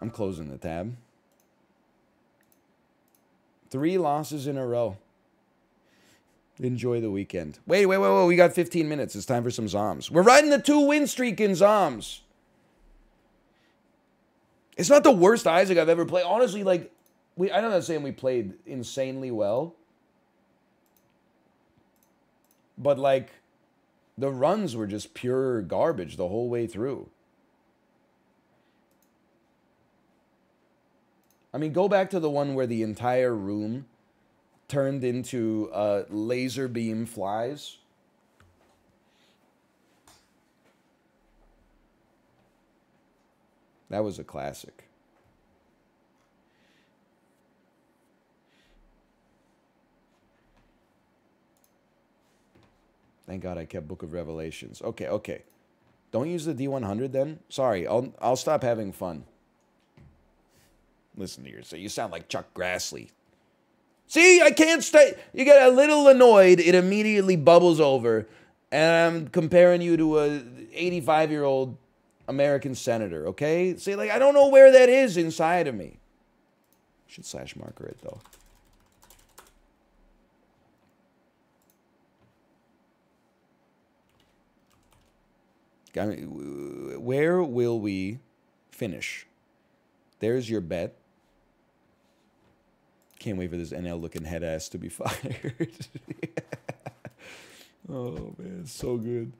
I'm closing the tab. Three losses in a row. Enjoy the weekend. Wait, wait, wait, wait. We got 15 minutes. It's time for some Zombs. We're riding the two win streak in Zombs. It's not the worst Isaac I've ever played. Honestly, like, we I'm not saying we played insanely well. But like the runs were just pure garbage the whole way through. I mean, go back to the one where the entire room turned into uh, laser beam flies. That was a classic. Thank God I kept Book of Revelations. Okay, okay. Don't use the D100 then? Sorry, I'll, I'll stop having fun. Listen to yourself. You sound like Chuck Grassley. See, I can't stay. You get a little annoyed, it immediately bubbles over. And I'm comparing you to a 85 year old American senator, okay? See, like, I don't know where that is inside of me. Should slash marker it though. I mean, where will we finish? There's your bet. Can't wait for this NL looking head ass to be fired. oh man, so good.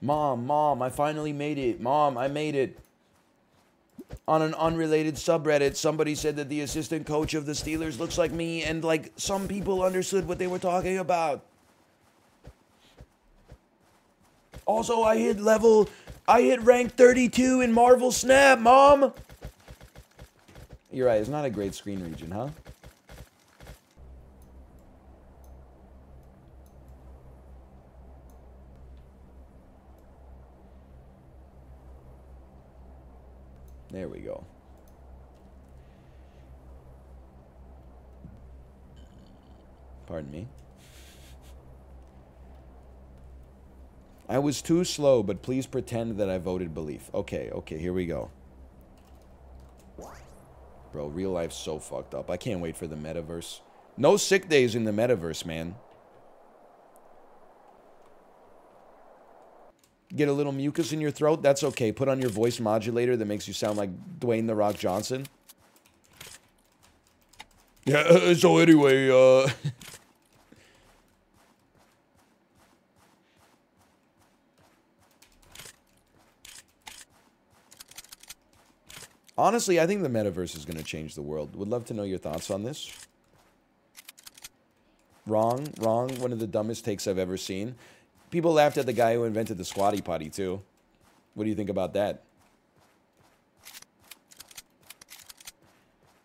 Mom, mom, I finally made it. Mom, I made it on an unrelated subreddit, somebody said that the assistant coach of the Steelers looks like me, and like some people understood what they were talking about. Also, I hit level, I hit rank 32 in Marvel Snap, Mom! You're right, it's not a great screen region, huh? There we go. Pardon me. I was too slow, but please pretend that I voted belief. Okay, okay, here we go. Bro, real life's so fucked up. I can't wait for the metaverse. No sick days in the metaverse, man. Get a little mucus in your throat? That's okay. Put on your voice modulator that makes you sound like Dwayne The Rock Johnson. Yeah, uh, so anyway, uh... Honestly, I think the metaverse is going to change the world. Would love to know your thoughts on this. Wrong, wrong. One of the dumbest takes I've ever seen. People laughed at the guy who invented the squatty potty, too. What do you think about that?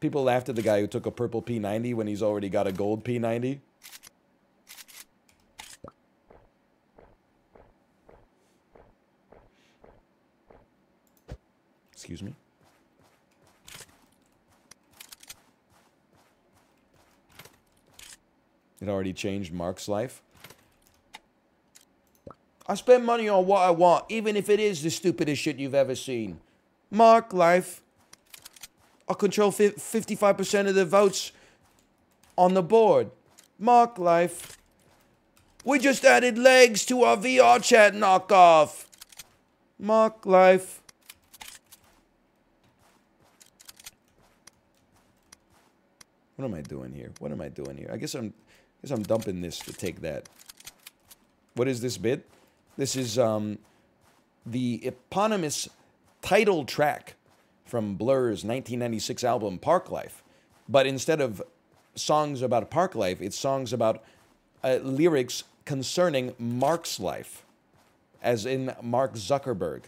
People laughed at the guy who took a purple P90 when he's already got a gold P90. Excuse me. It already changed Mark's life. I spend money on what I want, even if it is the stupidest shit you've ever seen. Mark life. I control 55% of the votes on the board. Mark life. We just added legs to our VR chat knockoff. Mark life. What am I doing here? What am I doing here? I guess I'm guess I'm dumping this to take that. What is this bit? This is um, the eponymous title track from Blur's 1996 album Parklife. But instead of songs about park life, it's songs about uh, lyrics concerning Mark's life, as in Mark Zuckerberg,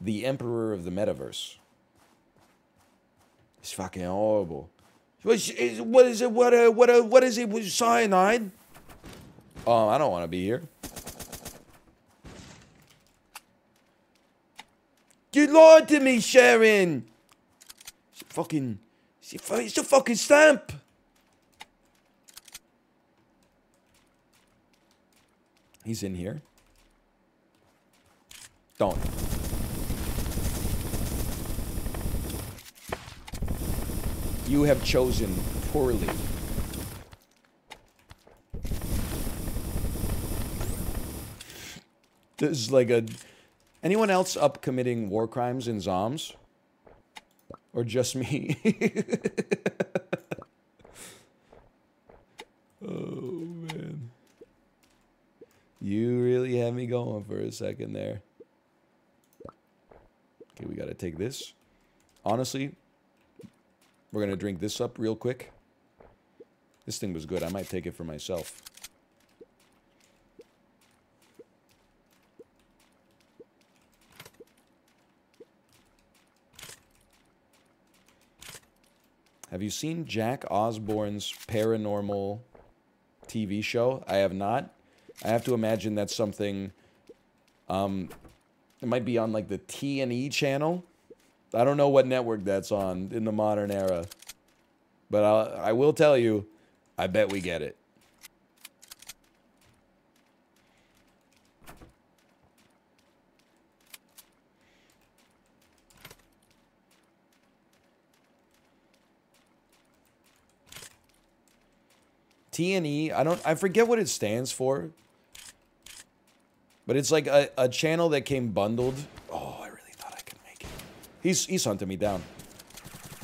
the emperor of the metaverse. It's fucking horrible. What is, what is it? What uh, what uh, what is it with cyanide? Oh, I don't want to be here. You lied to me, Sharon. It's a fucking, it's a fucking stamp. He's in here. Don't. You have chosen poorly. This is like a... Anyone else up committing war crimes in Zombs? Or just me? oh, man. You really had me going for a second there. Okay, we gotta take this. Honestly, we're gonna drink this up real quick. This thing was good. I might take it for myself. Have you seen Jack Osbourne's paranormal TV show? I have not. I have to imagine that's something. Um, it might be on like the T and E channel. I don't know what network that's on in the modern era, but I'll, I will tell you, I bet we get it. T&E, I don't I forget what it stands for. But it's like a, a channel that came bundled. Oh, I really thought I could make it. He's he's hunting me down.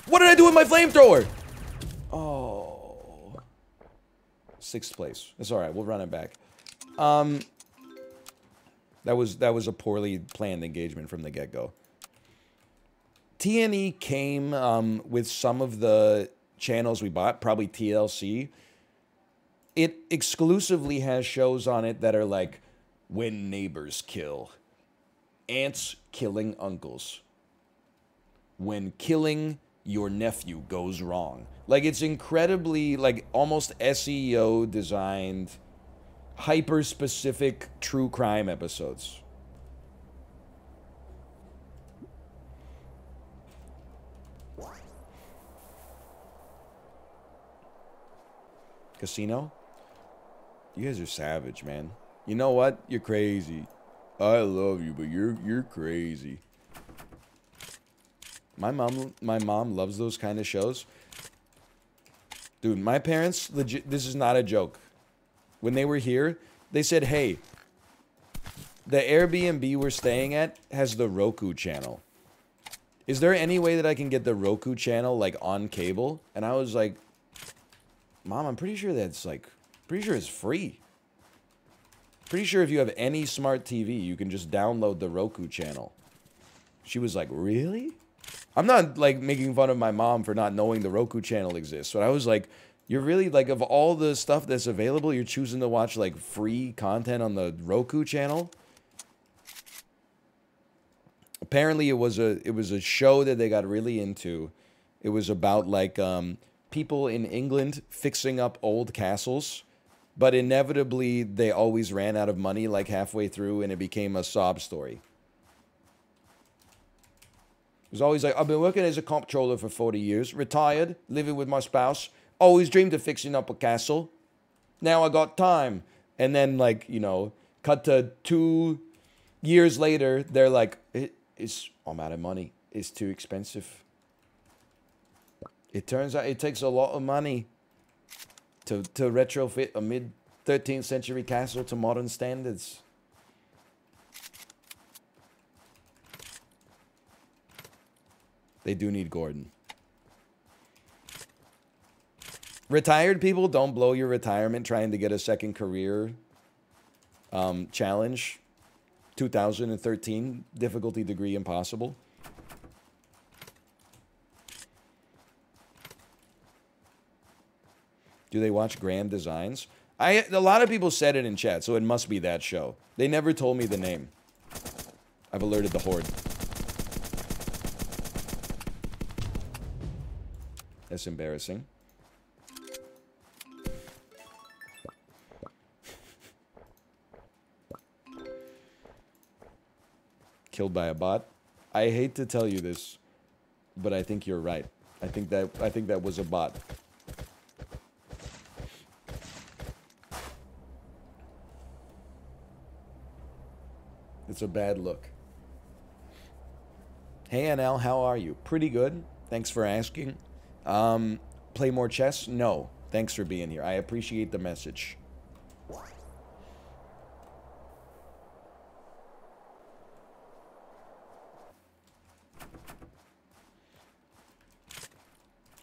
What did I do with my flamethrower? Oh. Sixth place. It's alright, we'll run it back. Um That was that was a poorly planned engagement from the get-go. T&E came um, with some of the channels we bought, probably TLC it exclusively has shows on it that are like when neighbors kill, ants killing uncles, when killing your nephew goes wrong. Like it's incredibly like almost SEO designed hyper specific true crime episodes. Casino? You guys are savage, man. You know what? You're crazy. I love you, but you're you're crazy. My mom my mom loves those kind of shows. Dude, my parents legit this is not a joke. When they were here, they said, "Hey, the Airbnb we're staying at has the Roku channel. Is there any way that I can get the Roku channel like on cable?" And I was like, "Mom, I'm pretty sure that's like Pretty sure it's free. Pretty sure if you have any smart TV, you can just download the Roku channel. She was like, really? I'm not like making fun of my mom for not knowing the Roku channel exists, but I was like, you're really like of all the stuff that's available, you're choosing to watch like free content on the Roku channel. Apparently, it was a it was a show that they got really into. It was about like um, people in England fixing up old castles but inevitably they always ran out of money like halfway through and it became a sob story. Was always like, I've been working as a comptroller for 40 years, retired, living with my spouse, always dreamed of fixing up a castle. Now I got time. And then, like, you know, cut to two years later, they're like, it, it's, I'm out of money. It's too expensive. It turns out it takes a lot of money to, to retrofit a mid 13th century castle to modern standards. They do need Gordon. Retired people, don't blow your retirement trying to get a second career um, challenge. 2013, difficulty degree impossible. Do they watch Grand Designs? I a lot of people said it in chat, so it must be that show. They never told me the name. I've alerted the horde. That's embarrassing. Killed by a bot. I hate to tell you this, but I think you're right. I think that I think that was a bot. It's a bad look. Hey, NL, how are you? Pretty good. Thanks for asking. Um, play more chess? No. Thanks for being here. I appreciate the message.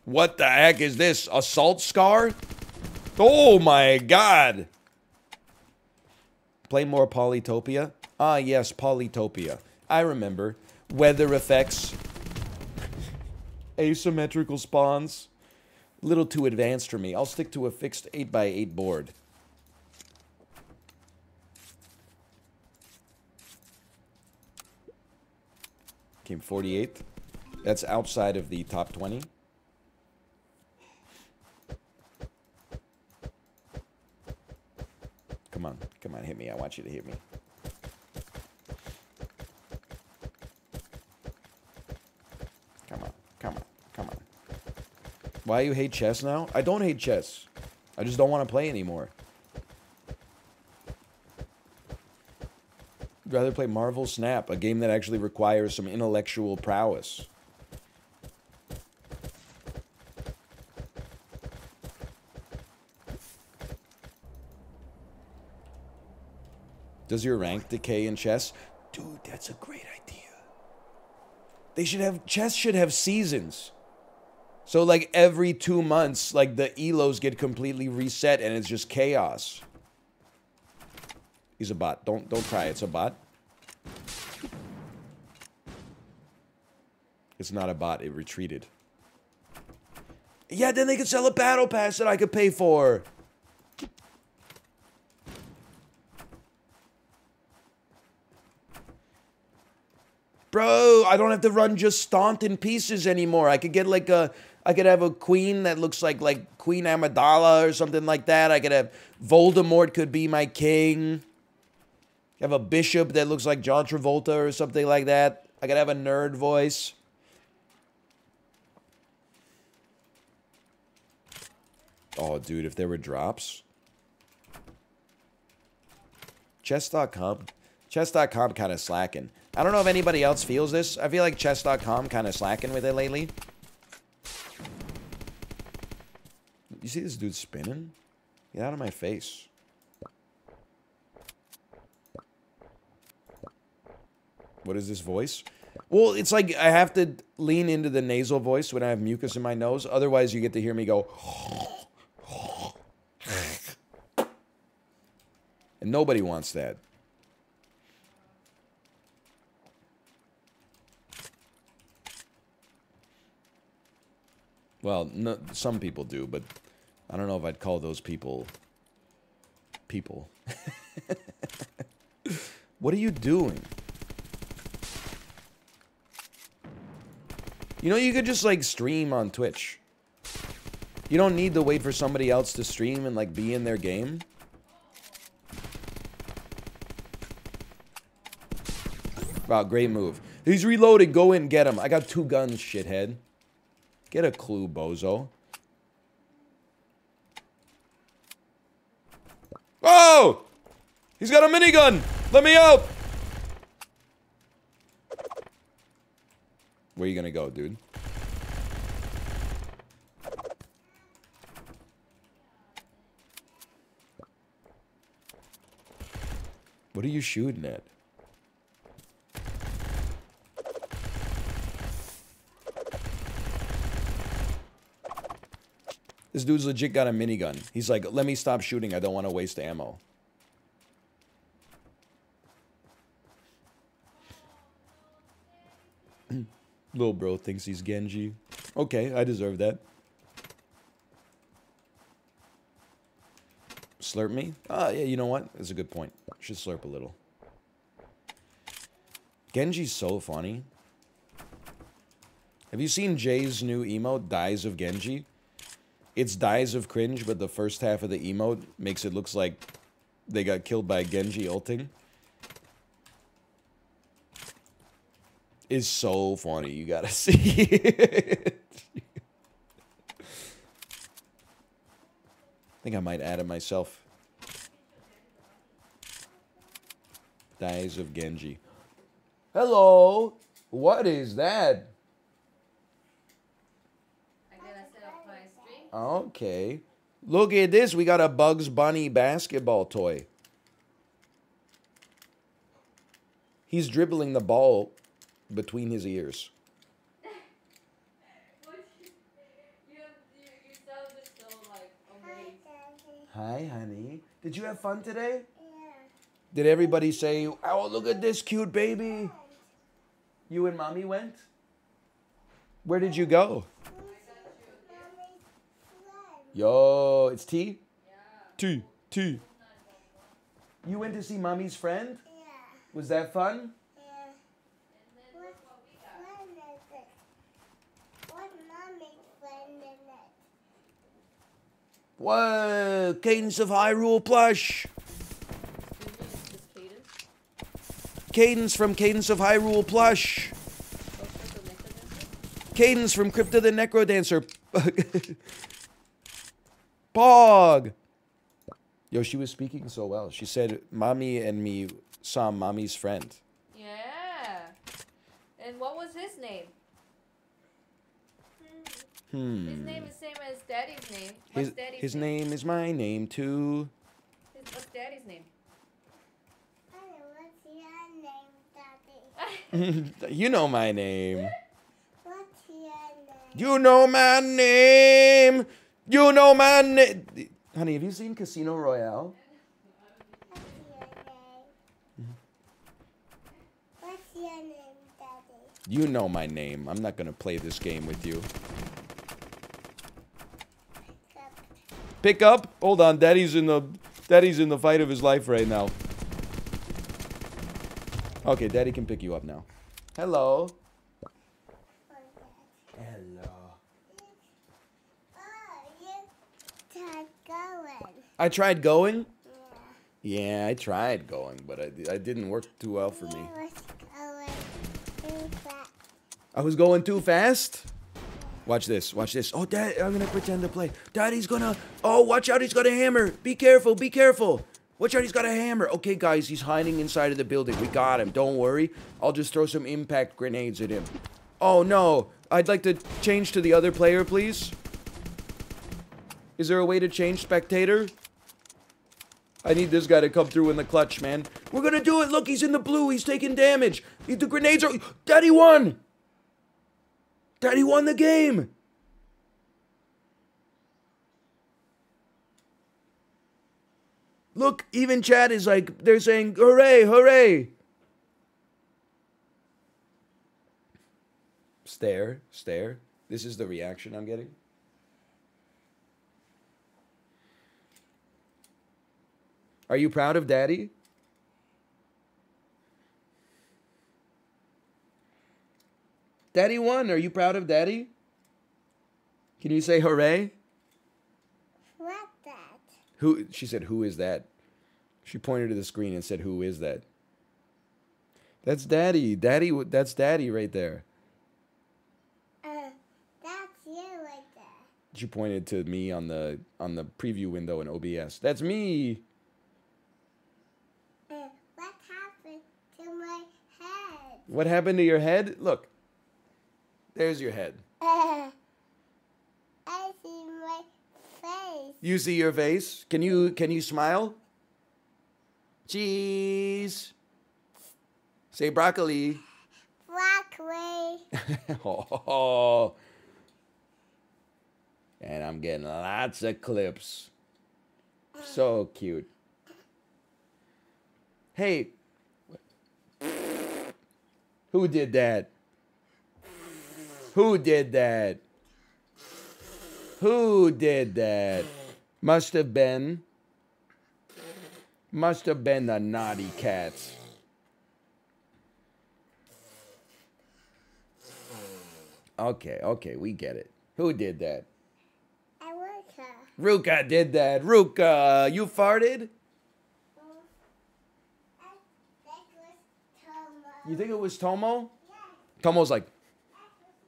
What the heck is this? Assault scar? Oh my god. Play more Polytopia? Ah, yes, Polytopia. I remember. Weather effects. Asymmetrical spawns. A little too advanced for me. I'll stick to a fixed 8x8 board. Came 48th. That's outside of the top 20. Come on. Come on, hit me. I want you to hit me. Come on. Come on. Come on. Why you hate chess now? I don't hate chess. I just don't want to play anymore. I'd rather play Marvel Snap, a game that actually requires some intellectual prowess. Does your rank decay in chess? Dude, that's a great idea. They should have chess should have seasons. So like every 2 months like the elos get completely reset and it's just chaos. He's a bot. Don't don't try. It's a bot. It's not a bot. It retreated. Yeah, then they could sell a battle pass that I could pay for. Bro, I don't have to run just Staunton pieces anymore. I could get like a I could have a queen that looks like like Queen Amidala or something like that. I could have Voldemort could be my king. I Have a bishop that looks like John Travolta or something like that. I could have a nerd voice. Oh, dude, if there were drops. Chess.com. Chess.com kind of slacking. I don't know if anybody else feels this. I feel like chess.com kind of slacking with it lately. You see this dude spinning? Get out of my face. What is this voice? Well, it's like I have to lean into the nasal voice when I have mucus in my nose. Otherwise, you get to hear me go. and nobody wants that. Well, no, some people do, but I don't know if I'd call those people people. what are you doing? You know, you could just like stream on Twitch. You don't need to wait for somebody else to stream and like be in their game. Wow, great move. He's reloading. Go in, get him. I got two guns, shithead. Get a clue, bozo. Oh! He's got a minigun! Let me out! Where you gonna go, dude? What are you shooting at? This dude's legit got a minigun. He's like, let me stop shooting. I don't want to waste ammo. Little bro thinks he's Genji. Okay, I deserve that. Slurp me? Ah, yeah, you know what? That's a good point. Should slurp a little. Genji's so funny. Have you seen Jay's new emote, Dies of Genji? It's Dies of Cringe, but the first half of the emote makes it looks like they got killed by Genji ulting. Is so funny. You gotta see it. I think I might add it myself. Dies of Genji. Hello. What is that? I gotta set up my stream. Okay. Look at this. We got a Bugs Bunny basketball toy. He's dribbling the ball between his ears. What you, you, have, you, you sounded so like amazed. Hi, honey. Did you have fun today? Yeah. Did everybody say, "Oh, look at this cute baby"? You and mommy went. Where did you go? Yo, it's T. T T. You went to see mommy's friend. Yeah. Was that fun? Yeah. What, when is it? What mommy's friend is it? Whoa, Cadence of Hyrule plush. Cadence? From Cadence of Hyrule plush. Cadence from Crypt of the NecroDancer. Pog. Yo, she was speaking so well. She said, "Mommy and me saw mommy's friend." Yeah. And what was his name? His Hmm. name is same as Daddy's name. What's His, Daddy's his name? name is my name too. His, what's Daddy's name? Honey, what's your name, Daddy? you know my name. What's your name? You know my name. You know my name. Honey, have you seen Casino Royale? What's your name? What's your name, Daddy? You know my name. I'm not gonna play this game with you. Pick up. Hold on, Daddy's in the Daddy's in the fight of his life right now. Okay, Daddy can pick you up now. Hello. Hello. Oh, you tried going. I tried going. Yeah. I tried going, but I, I didn't work too well for me. You was going too fast. I was going too fast. Watch this. Watch this. Oh, Dad, I'm gonna pretend to play. Daddy's gonna. Oh, watch out! He's got a hammer. Be careful. Be careful. Watch out! He's got a hammer. Okay, guys, he's hiding inside of the building. We got him. Don't worry. I'll just throw some impact grenades at him. Oh no! I'd like to change to the other player, please. Is there a way to change spectator? I need this guy to come through in the clutch, man. We're gonna do it. Look, he's in the blue. He's taking damage. The grenades are. Daddy won. Daddy won the game. Look, even chat is like they're saying hooray, hooray. Stare, stare. This is the reaction I'm getting. Are you proud of daddy? Daddy won. Are you proud of daddy? Can you say hooray? What that? Who she said, "Who is that?" She pointed to the screen and said, "Who is that?" That's Daddy. Daddy. That's Daddy right there. Uh, that's you right there. She pointed to me on the on the preview window in OBS. That's me. Uh, what happened to my head? What happened to your head? Look. There's your head. Uh, I see my face. You see your face? Can you can you smile? Cheese. Say broccoli. Broccoli. oh. And I'm getting lots of clips. So cute. Hey. Who did that? Who did that? Who did that? Must have been. Must have been the naughty cats. Okay, okay, we get it. Who did that? Work. Ruka did that. Ruka, you farted? I think it was Tomo. You think it was Tomo? Yeah. Tomo's like,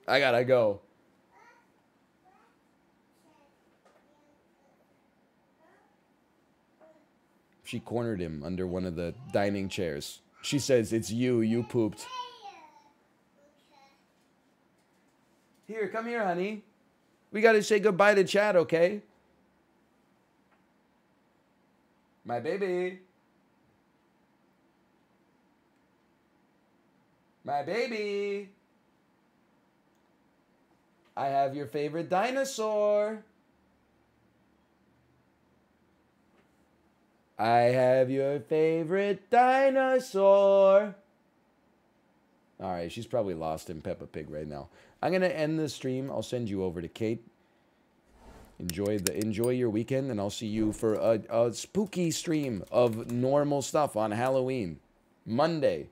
I gotta go. She cornered him under one of the dining chairs. She says, It's you. You pooped. Here, come here, honey. We got to say goodbye to Chad, okay? My baby. My baby. I have your favorite dinosaur. I have your favorite dinosaur. All right, she's probably lost in Peppa Pig right now. I'm gonna end the stream. I'll send you over to Kate. Enjoy the enjoy your weekend, and I'll see you for a, a spooky stream of normal stuff on Halloween, Monday.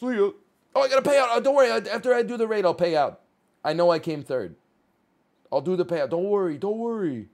See you. Oh, I gotta pay out. Oh, don't worry. After I do the raid, I'll pay out. I know I came third. I'll do the payout. Don't worry. Don't worry.